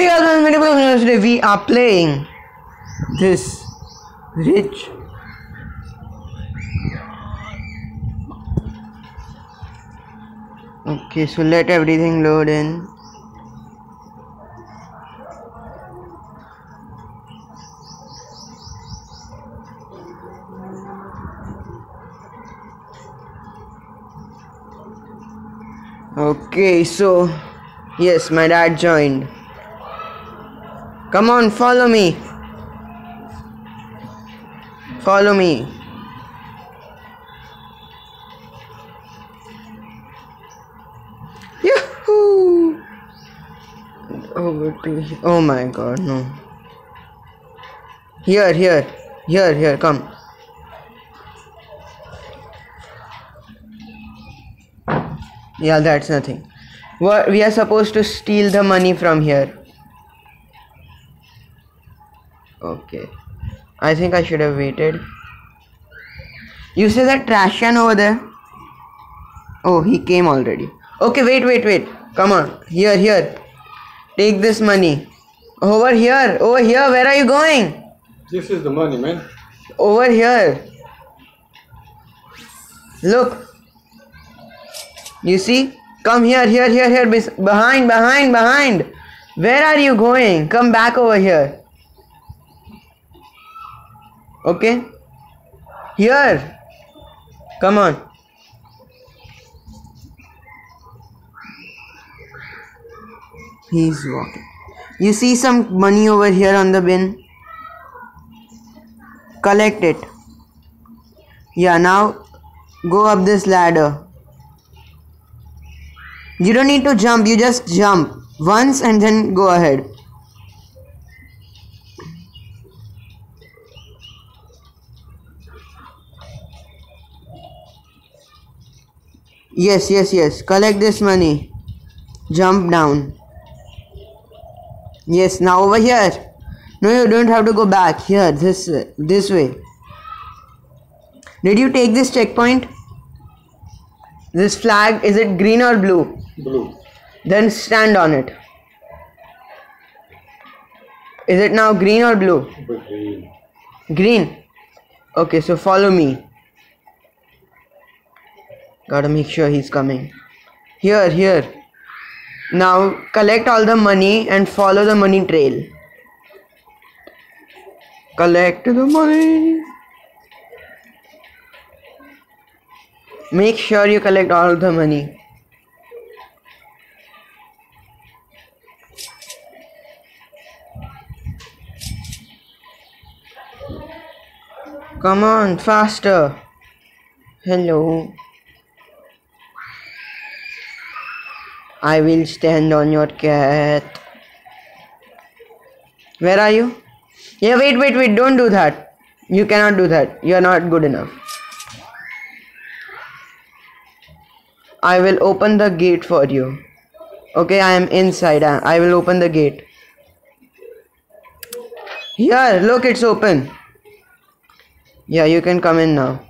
Hey guys, welcome to channel. Today we are playing this rich. Okay, so let everything load in. Okay, so yes, my dad joined. Come on, follow me. Follow me. Yahoo! Oh, he- oh my god, no. Here, here, here, here, come. Yeah, that's nothing. What we are supposed to steal the money from here. Okay. I think I should have waited. You see that trash can over there? Oh, he came already. Okay, wait, wait, wait. Come on. Here, here. Take this money. Over here. Over here. Where are you going? This is the money, man. Over here. Look. You see? Come here, here, here, here. Behind, behind, behind. Where are you going? Come back over here. Okay? Here. Come on. He's walking. You see some money over here on the bin? Collect it. Yeah, now go up this ladder. You don't need to jump, you just jump once and then go ahead. Yes, yes, yes. Collect this money. Jump down. Yes, now over here. No, you don't have to go back. Here, this way. This way. Did you take this checkpoint? This flag, is it green or blue? Blue. Then stand on it. Is it now green or blue? Green. Green. Okay, so follow me. Gotta make sure he's coming. Here, here. Now collect all the money and follow the money trail. Collect the money. Make sure you collect all the money. Come on, faster. Hello. I will stand on your cat. Where are you? Yeah, wait, wait, wait. Don't do that. You cannot do that. You are not good enough. I will open the gate for you. Okay, I am inside. I will open the gate. Here, look, it's open. Yeah, you can come in now.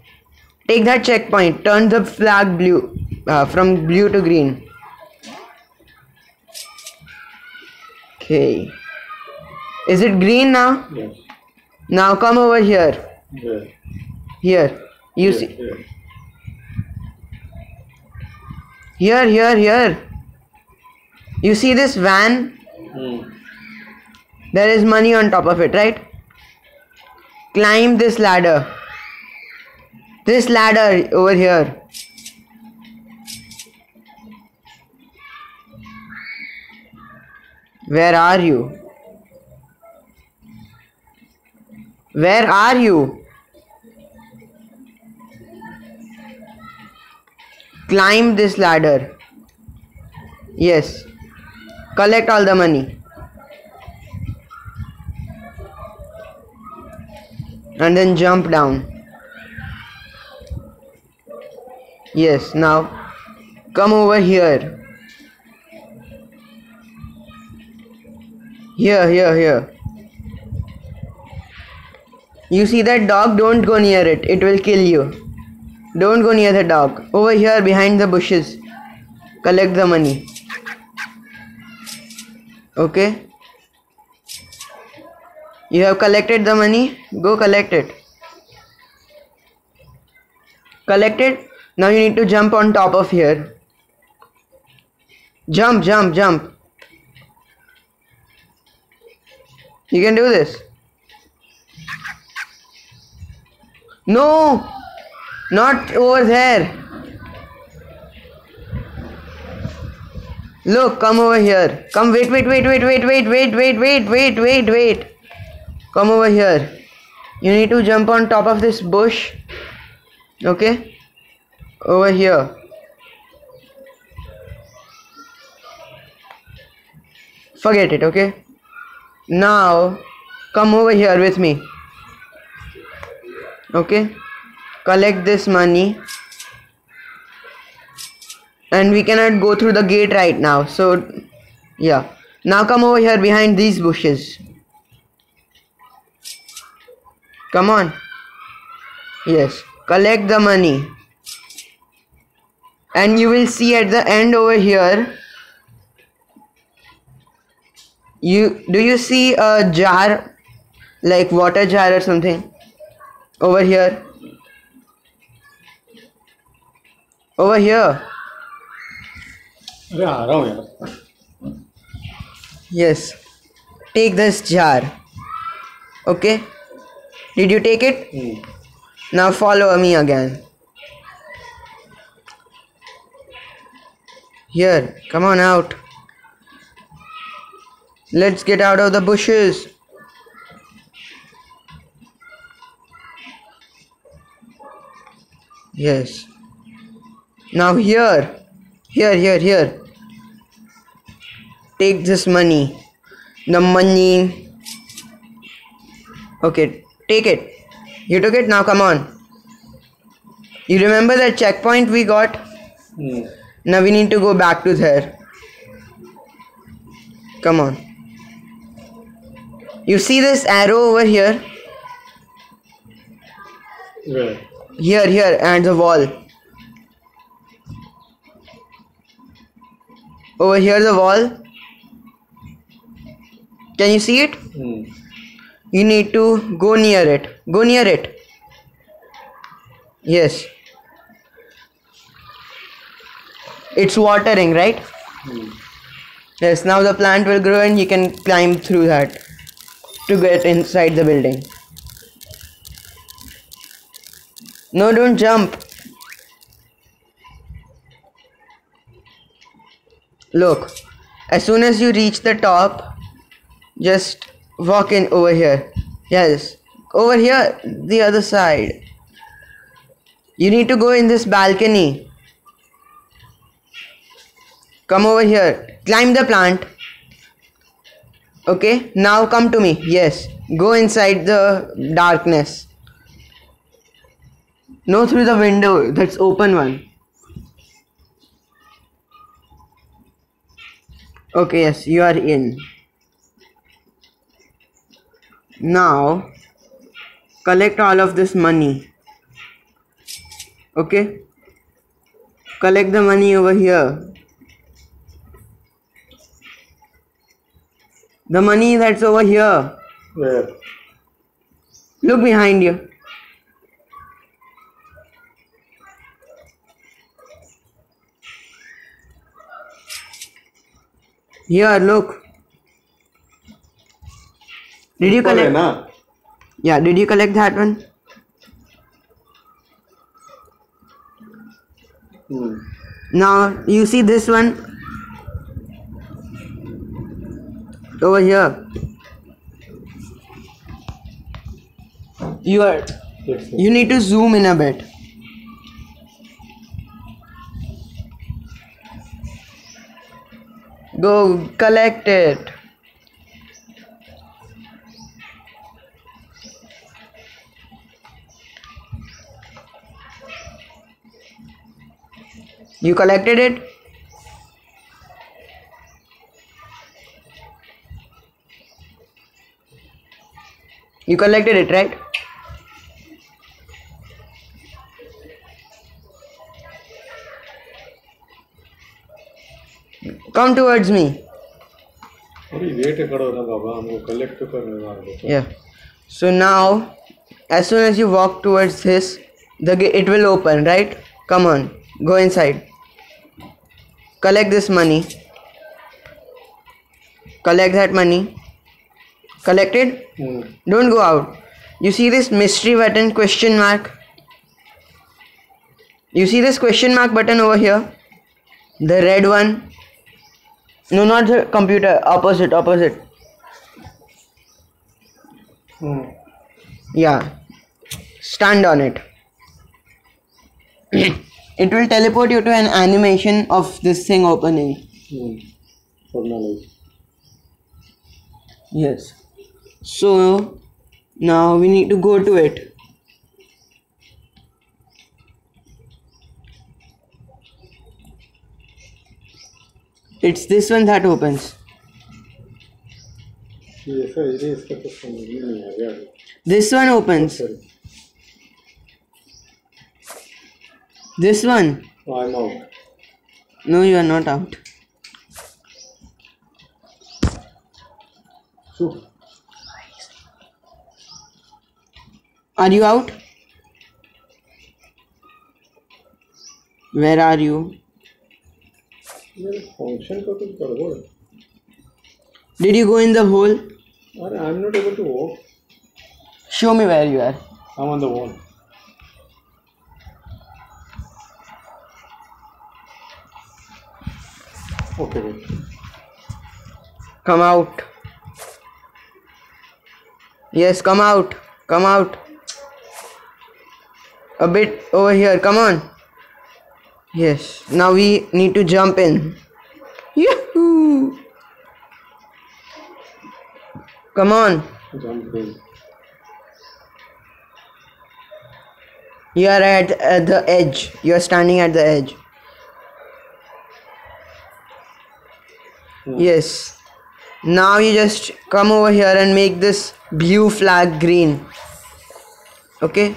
Take that checkpoint. Turn the flag blue uh, from blue to green. Okay. Is it green now? Yes. Now come over here. Yes. Here. You yes, see. yes. Here, here, here. You see this van? Hmm. There is money on top of it, right? Climb this ladder. This ladder over here. Where are you? Where are you? Climb this ladder. Yes. Collect all the money. and then jump down. Yes, now come over here. Here, here, here. You see that dog? Don't go near it. It will kill you. Don't go near the dog. Over here behind the bushes. Collect the money. Okay? You have collected the money. Go collect it. Collect it. Now you need to jump on top of here. Jump, jump, jump. You can do this. No! Not over there. Look, come over here. Come, wait, wait, wait, wait, wait, wait, wait, wait, wait, wait, wait, wait. Come over here. You need to jump on top of this bush. Okay? Over here. Forget it, okay? Now, come over here with me. Okay? Collect this money. And we cannot go through the gate right now. So yeah. Now come over here behind these bushes. Come on. Yes. Collect the money. And you will see at the end over here you do you see a jar like water jar or something over here? Over here? Yes. Take this jar. Okay? Did you take it? Mm. now follow me again. Here. Come on out. Let's get out of the bushes. Yes. Now here. Here, here, here. Take this money. The money. Okay, take it. You took it, now come on. You remember that checkpoint we got? Hmm. Now we need to go back to there. Come on. You see this arrow over here? Where? Here, here, and the wall. Over here, the wall. Can you see it? Hmm. You need to go near it. Go near it. Yes. It's watering, right? Hmm. Yes, now the plant will grow and you can climb through that to get inside the building. No, don't jump. Look, as soon as you reach the top, just walk in over here. Yes, over here, the other side. You need to go in this balcony. Come over here. Climb the plant. Okay, now come to me. Yes, go inside the darkness. No, through the window. That's open one. Okay, yes, you are in. Now, collect all of this money. Okay? Collect the money over here. The money that's over here. Where? Look behind you. Here, look. Did you collect? Yeah, did you collect that one? Hmm. Now you see this one. Over here. You are you need to zoom in a bit. Go collect it. You collected it? You collected it, right? Come towards me. Yeah. So now, as soon as you walk towards this, the it will open, right? Come on, go inside. Collect this money. Collect that money. Collected? Hmm. Don't go out. You see this mystery button question mark? You see this question mark button over here? The red one? No, not the computer. Opposite, opposite. Hmm. Yeah. Stand on it. it will teleport you to an animation of this thing opening. Hmm. For knowledge. Yes so now we need to go to it. It's this one that opens. This one opens. This one. I'm out no you are not out. So Are you out? Where are you? Did you go in the hole? I'm not able to walk. Show me where you are. I'm on the wall. Okay. Come out. Yes, come out. Come out a bit over here. Come on. Yes. Now we need to jump in. Yahoo! Come on. Jump in. You are at, at the edge. You are standing at the edge. Hmm. Yes. Now you just come over here and make this blue flag green. Okay?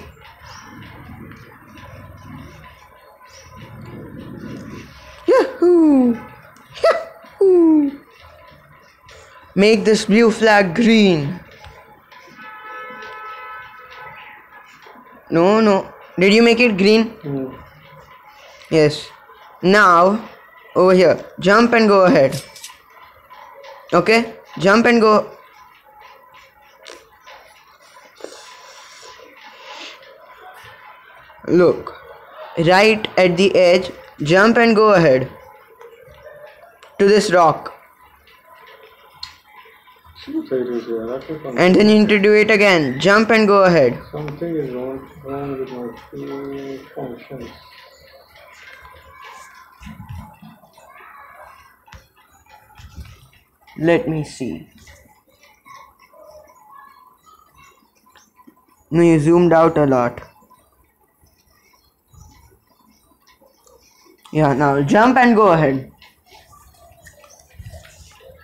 Hmm. Make this blue flag green. No, no. Did you make it green? Hmm. Yes. Now, over here. Jump and go ahead. Okay? Jump and go. Look. Right at the edge. Jump and go ahead to this rock. And then you need to do it again. Jump and go ahead. Something is wrong, with my functions. Let me see. No, you zoomed out a lot. Yeah, now jump and go ahead.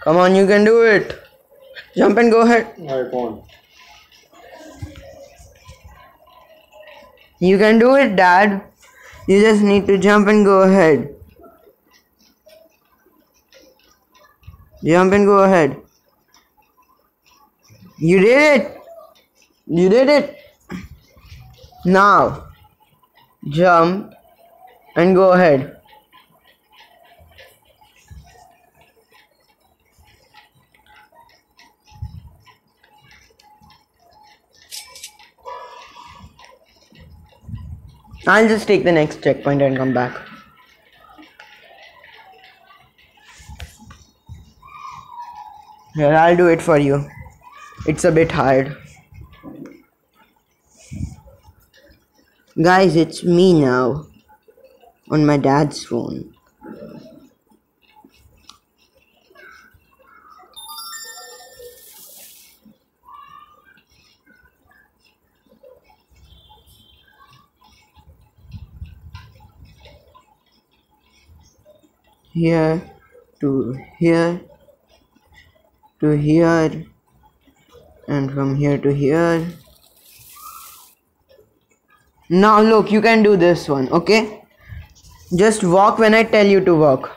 Come on, you can do it. Jump and go ahead. Alright, go on. You can do it, Dad. You just need to jump and go ahead. Jump and go ahead. You did it. You did it. Now, jump and go ahead. I'll just take the next checkpoint and come back. Here, I'll do it for you. It's a bit hard. Guys, it's me now. On my dad's phone. Here to here to here and from here to here. Now look, you can do this one, okay? Just walk when I tell you to walk.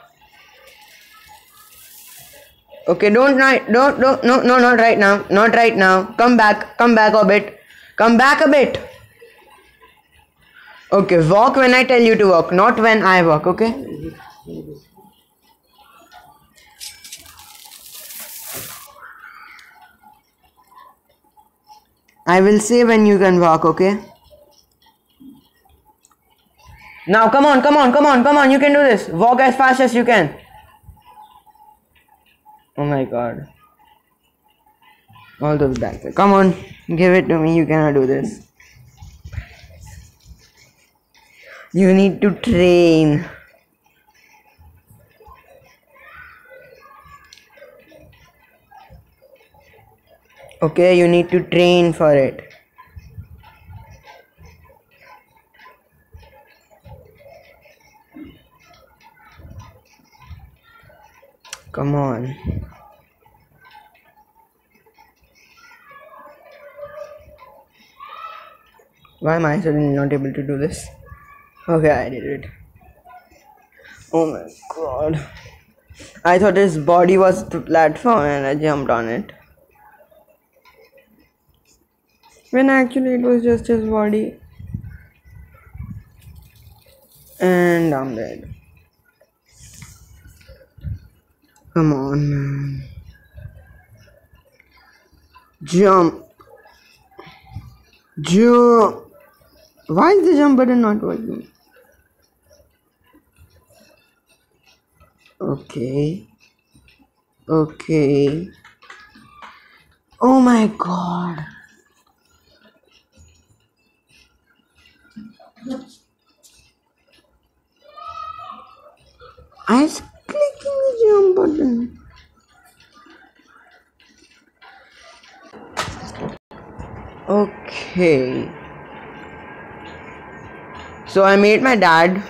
Okay, don't right, don't, don't, no, no, not right now, not right now. Come back, come back a bit, come back a bit. Okay, walk when I tell you to walk, not when I walk. Okay. I will say when you can walk. Okay. Now, come on, come on, come on, come on. You can do this. Walk as fast as you can. Oh my god. All those back there. Come on, give it to me. You cannot do this. You need to train. Okay, you need to train for it. Come on. Why am I suddenly not able to do this? Okay, I did it. Oh my god. I thought his body was the platform and I jumped on it. When actually it was just his body. And I'm dead. Come on, man. Jump. Jump. Why is the jump button not working? Okay. Okay. Oh my god. I was clicking the jump button. Okay. So I made my dad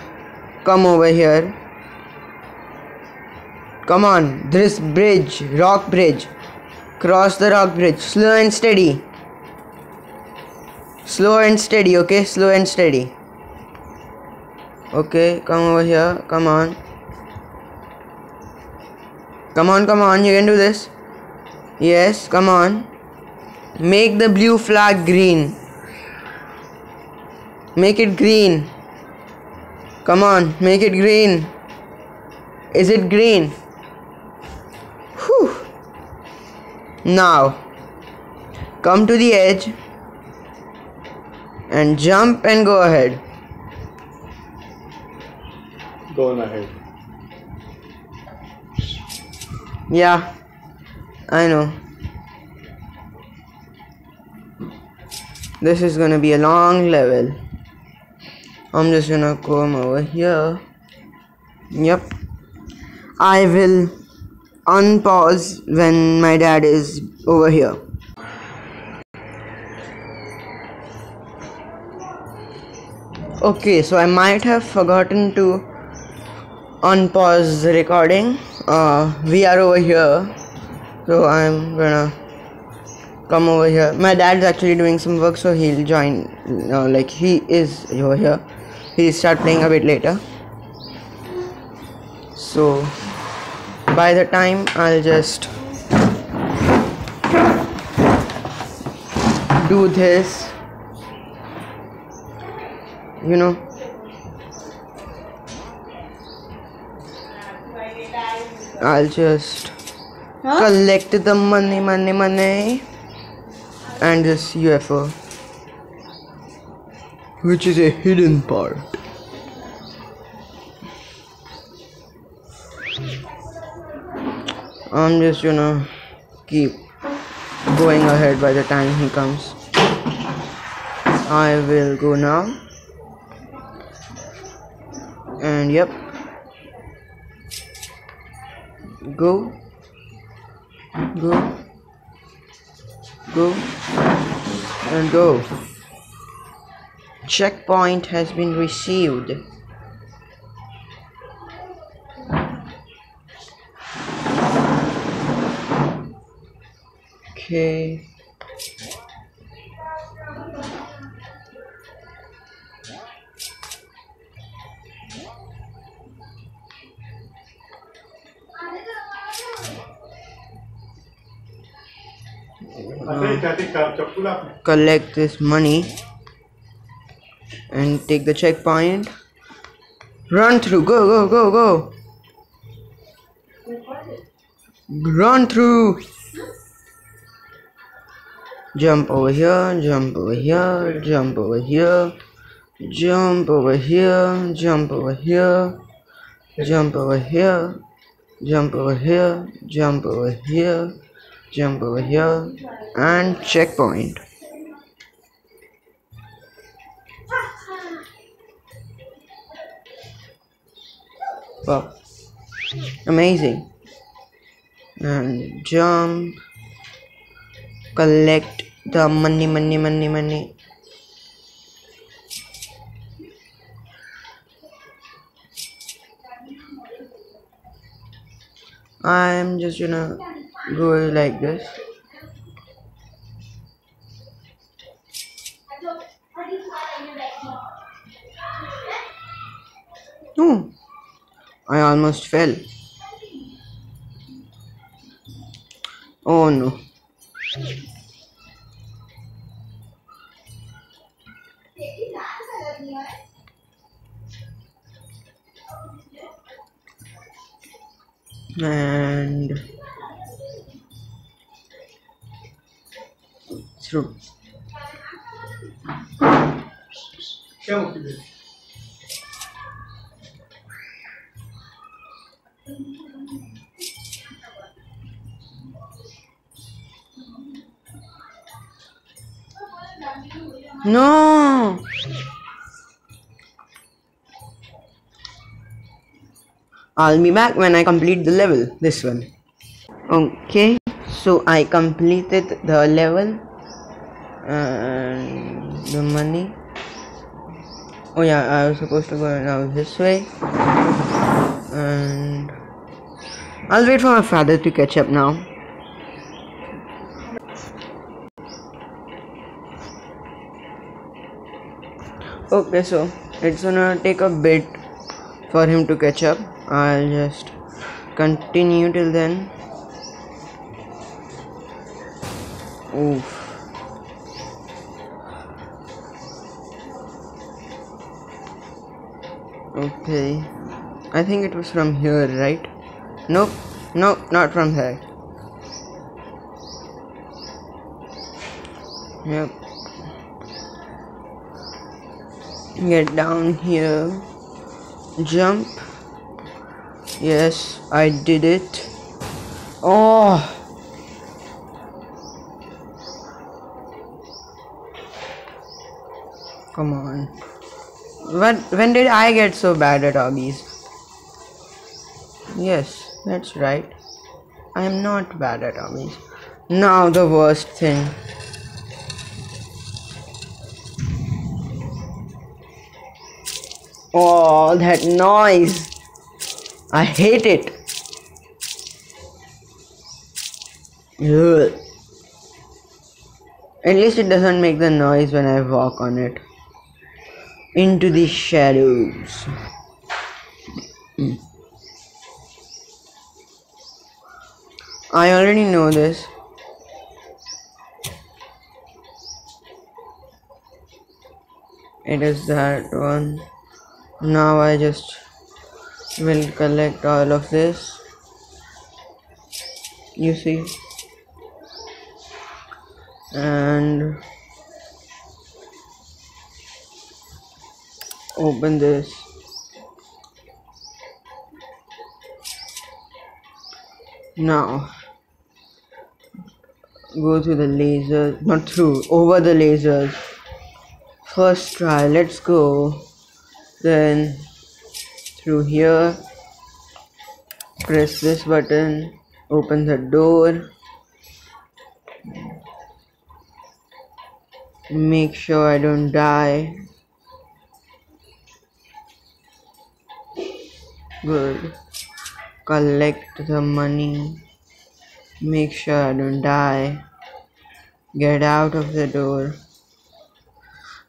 come over here. Come on, this bridge, rock bridge. Cross the rock bridge, slow and steady. Slow and steady, okay? Slow and steady. Okay, come over here. Come on. Come on, come on, you can do this. Yes, come on. Make the blue flag green. Make it green. Come on, make it green. Is it green? Whew. Now, come to the edge and jump and go ahead. Going ahead. Yeah, I know. This is gonna be a long level. I'm just gonna come over here. Yep. I will unpause when my dad is over here. Okay, so I might have forgotten to unpause the recording. Uh, we are over here, so I'm gonna come over here. My dad's actually doing some work, so he'll join. Uh, like he is over here. He'll start playing a bit later. So by the time I'll just do this, you know. I'll just collect the money, money, money, and this UFO, which is a hidden part. I'm just gonna keep going ahead by the time he comes. I will go now. And yep. Go. Go. Go. And go. Checkpoint has been received. Okay. Collect this money and take the checkpoint. Run through, go, go, go, go. Run through. Jump over here, jump over here, jump over here, jump over here, jump over here, jump over here, jump over here, jump over here, jump over here, and checkpoint. Wow. Amazing. And jump. Collect the money, money, money, money. I'm just gonna go like this. Oh, I almost fell. Oh no. I'll be back when I complete the level. This one. Okay, so I completed the level and the money. Oh yeah, I was supposed to go now this way. And I'll wait for my father to catch up now. Okay, so it's gonna take a bit for him to catch up. I'll just continue till then. Oof. Okay. I think it was from here, right? Nope. Nope, not from there. Yep. Get down here. Jump. Yes, I did it. Oh. Come on. When, when did I get so bad at obbies? Yes, that's right. I am not bad at obbies. Now the worst thing. Oh, that noise. I hate it. Ugh. At least it doesn't make the noise when I walk on it. Into the shadows. I already know this. It is that one. Now I just will collect all of this. You see? And open this. Now go through the laser, not through, over the lasers. First try, let's go. Then through here, press this button, open the door. Make sure I don't die. Good. Collect the money. Make sure I don't die. Get out of the door.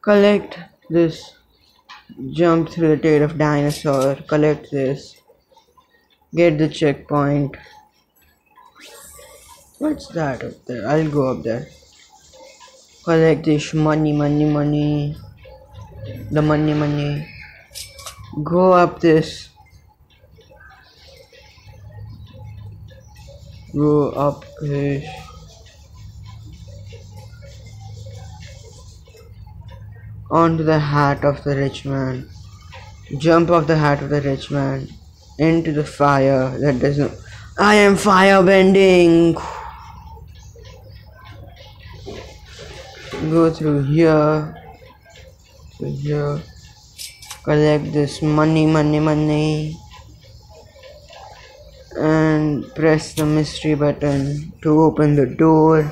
Collect this. Jump through the tail of dinosaur. Collect this. Get the checkpoint. What's that up there? I'll go up there. Collect this money, money, money. The money, money. Go up this. Go up this. Onto the hat of the rich man. Jump off the hat of the rich man. Into the fire that does not. I am fire bending. Go through here. Through here. Collect this money, money, money. And press the mystery button to open the door.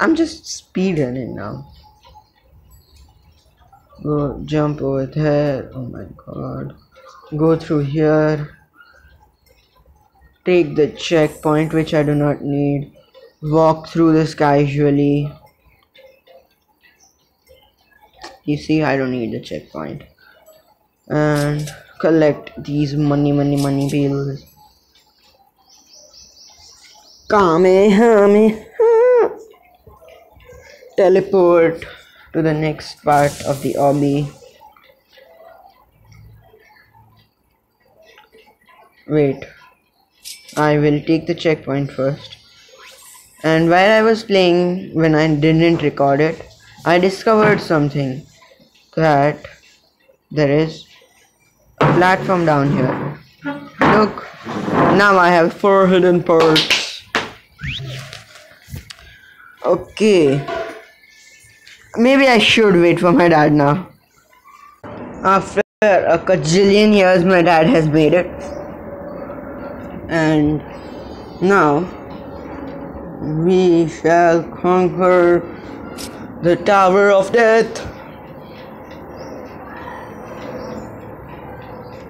I'm just speedrunning now. Go jump over there. Oh my god. Go through here. Take the checkpoint, which I do not need. Walk through this casually. You see, I don't need the checkpoint. And collect these money, money, money bills. Kamehameha. Teleport to the next part of the obby. Wait, I will take the checkpoint first. And while I was playing, when I didn't record it, I discovered something that there is a platform down here. Look, now I have four hidden parts. Okay, maybe I should wait for my dad now. After a cajillion years, my dad has made it, and now we shall conquer the Tower of Death.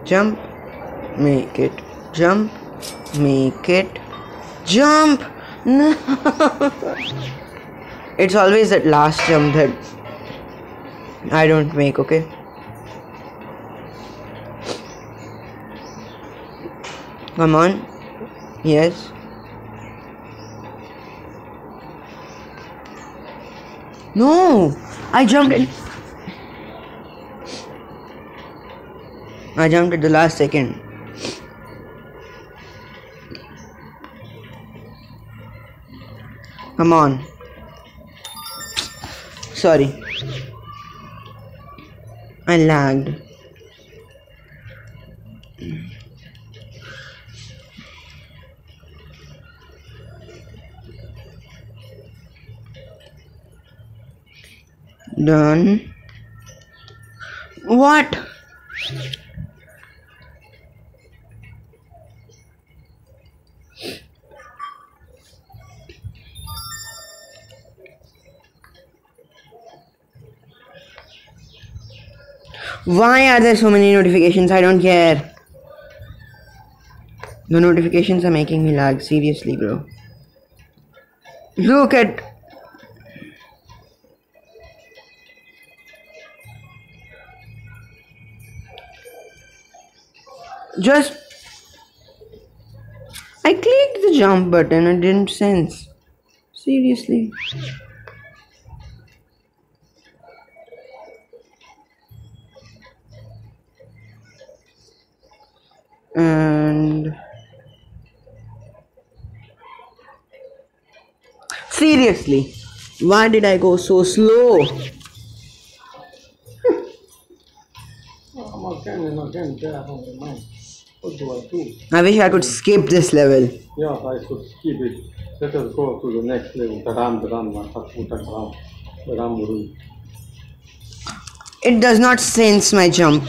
Jump, make it, jump, make it, jump. No. It's always that last jump that I don't make, okay? Come on. Yes. No! I jumped in. I jumped at the last second. Come on. Sorry. I lagged. Done. What? Why are there so many notifications? I don't care. The notifications are making me lag. Seriously, bro. Look at. Just. I clicked the jump button and didn't sense. Seriously. and seriously why did i go so slow I'm again and again there on the mind. What do I wish i could skip this level Yeah, I could skip it. Let us go to the next level. Taram, taram, matapu, taram, taram, it does not sense my jump